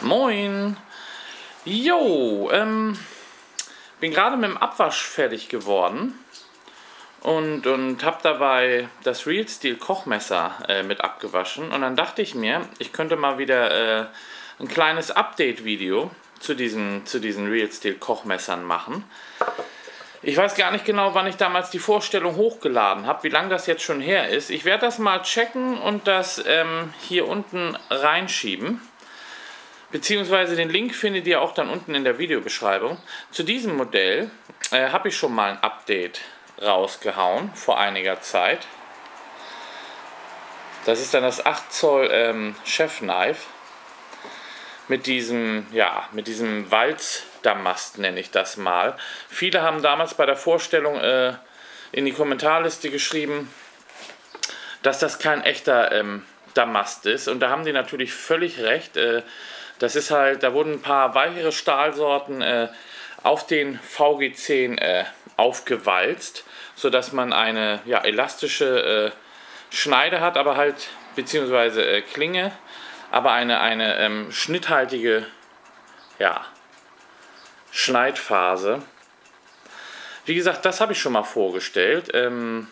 Moin! Jo, ähm, bin gerade mit dem Abwasch fertig geworden und, und habe dabei das Real Steel Kochmesser äh, mit abgewaschen. Und dann dachte ich mir, ich könnte mal wieder äh, ein kleines Update-Video zu diesen, zu diesen Real Steel Kochmessern machen. Ich weiß gar nicht genau, wann ich damals die Vorstellung hochgeladen habe, wie lange das jetzt schon her ist. Ich werde das mal checken und das ähm, hier unten reinschieben. Beziehungsweise den Link findet ihr auch dann unten in der Videobeschreibung. Zu diesem Modell äh, habe ich schon mal ein Update rausgehauen vor einiger Zeit. Das ist dann das 8 Zoll ähm, Chef Knife mit diesem, ja, mit diesem Walzdamast nenne ich das mal. Viele haben damals bei der Vorstellung äh, in die Kommentarliste geschrieben, dass das kein echter ähm, Damast ist. Und da haben die natürlich völlig recht. Äh, das ist halt, da wurden ein paar weichere Stahlsorten äh, auf den VG10 äh, aufgewalzt, sodass man eine ja, elastische äh, Schneide hat, aber halt, beziehungsweise äh, Klinge, aber eine, eine ähm, schnitthaltige ja, Schneidphase. Wie gesagt, das habe ich schon mal vorgestellt. Ähm,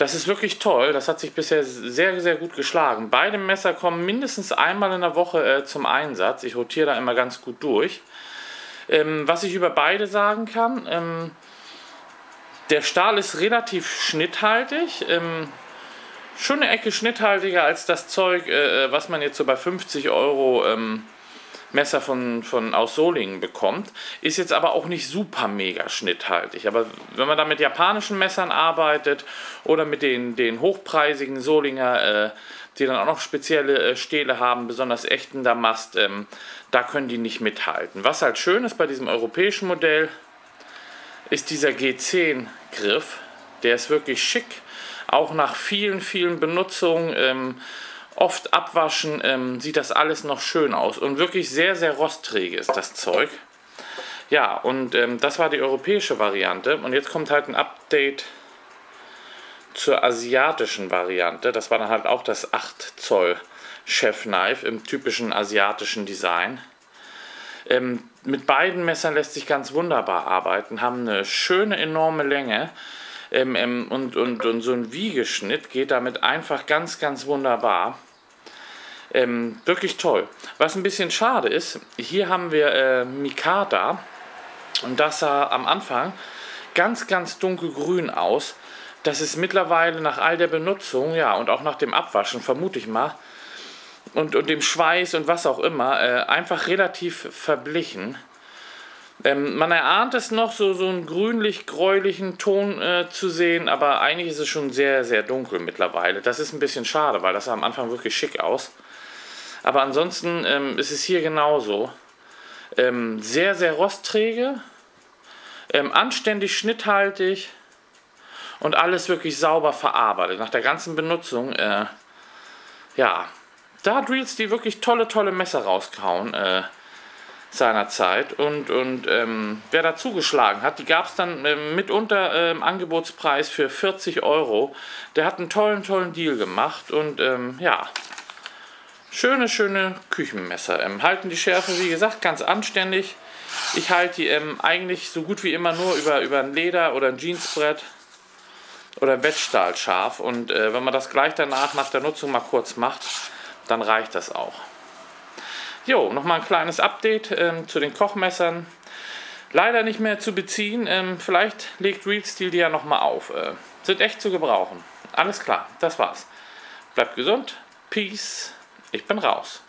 das ist wirklich toll. Das hat sich bisher sehr, sehr gut geschlagen. Beide Messer kommen mindestens einmal in der Woche äh, zum Einsatz. Ich rotiere da immer ganz gut durch. Ähm, was ich über beide sagen kann, ähm, der Stahl ist relativ schnitthaltig. Ähm, schon eine Ecke schnitthaltiger als das Zeug, äh, äh was man jetzt so bei 50 Euro ähm, Messer von, von aus Solingen bekommt. Ist jetzt aber auch nicht super mega schnitthaltig. Aber wenn man da mit japanischen Messern arbeitet oder mit den, den hochpreisigen Solinger, äh, die dann auch noch spezielle äh, Stähle haben, besonders echten Damast, ähm, da können die nicht mithalten. Was halt schön ist bei diesem europäischen Modell, ist dieser G10-Griff. Der ist wirklich schick, auch nach vielen, vielen Benutzungen. Ähm, oft abwaschen, ähm, sieht das alles noch schön aus. Und wirklich sehr, sehr rostträge ist das Zeug. Ja, und ähm, das war die europäische Variante. Und jetzt kommt halt ein Update zur asiatischen Variante. Das war dann halt auch das 8 Zoll Chef Knife im typischen asiatischen Design. Ähm, mit beiden Messern lässt sich ganz wunderbar arbeiten, haben eine schöne, enorme Länge. Ähm, ähm, und, und, und so ein Wiegeschnitt geht damit einfach ganz, ganz wunderbar. Ähm, wirklich toll. Was ein bisschen schade ist, hier haben wir äh, Mikada und das sah am Anfang ganz, ganz dunkelgrün aus. Das ist mittlerweile nach all der Benutzung, ja, und auch nach dem Abwaschen, vermute ich mal, und, und dem Schweiß und was auch immer, äh, einfach relativ verblichen. Ähm, man erahnt es noch, so, so einen grünlich-gräulichen Ton äh, zu sehen, aber eigentlich ist es schon sehr, sehr dunkel mittlerweile. Das ist ein bisschen schade, weil das sah am Anfang wirklich schick aus. Aber ansonsten ähm, ist es hier genauso. Ähm, sehr, sehr rostträge, ähm, anständig schnitthaltig und alles wirklich sauber verarbeitet. Nach der ganzen Benutzung, äh, ja, da hat Reels die wirklich tolle, tolle Messer rausgehauen. Äh, seinerzeit. Und, und ähm, wer da zugeschlagen hat, die gab es dann ähm, mitunter äh, im Angebotspreis für 40 Euro. Der hat einen tollen, tollen Deal gemacht und ähm, ja, Schöne, schöne Küchenmesser. Ähm, halten die Schärfe, wie gesagt, ganz anständig. Ich halte die ähm, eigentlich so gut wie immer nur über, über ein Leder oder ein Jeansbrett oder ein Bettstahl scharf. Und äh, wenn man das gleich danach nach der Nutzung mal kurz macht, dann reicht das auch. Jo, nochmal ein kleines Update ähm, zu den Kochmessern. Leider nicht mehr zu beziehen. Ähm, vielleicht legt Real Steel die ja nochmal auf. Äh, sind echt zu gebrauchen. Alles klar, das war's. Bleibt gesund. Peace. Ich bin raus.